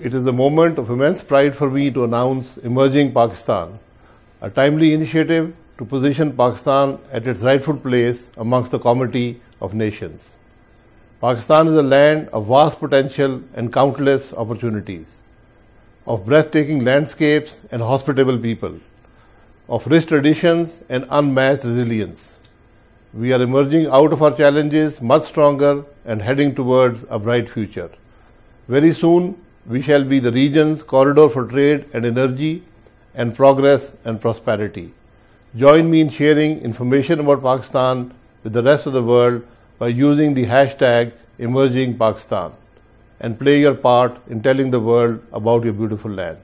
It is a moment of immense pride for me to announce Emerging Pakistan, a timely initiative to position Pakistan at its rightful place amongst the comity of nations. Pakistan is a land of vast potential and countless opportunities, of breathtaking landscapes and hospitable people, of rich traditions and unmatched resilience. We are emerging out of our challenges much stronger and heading towards a bright future. Very soon, we shall be the region's corridor for trade and energy and progress and prosperity. Join me in sharing information about Pakistan with the rest of the world by using the hashtag Emerging Pakistan and play your part in telling the world about your beautiful land.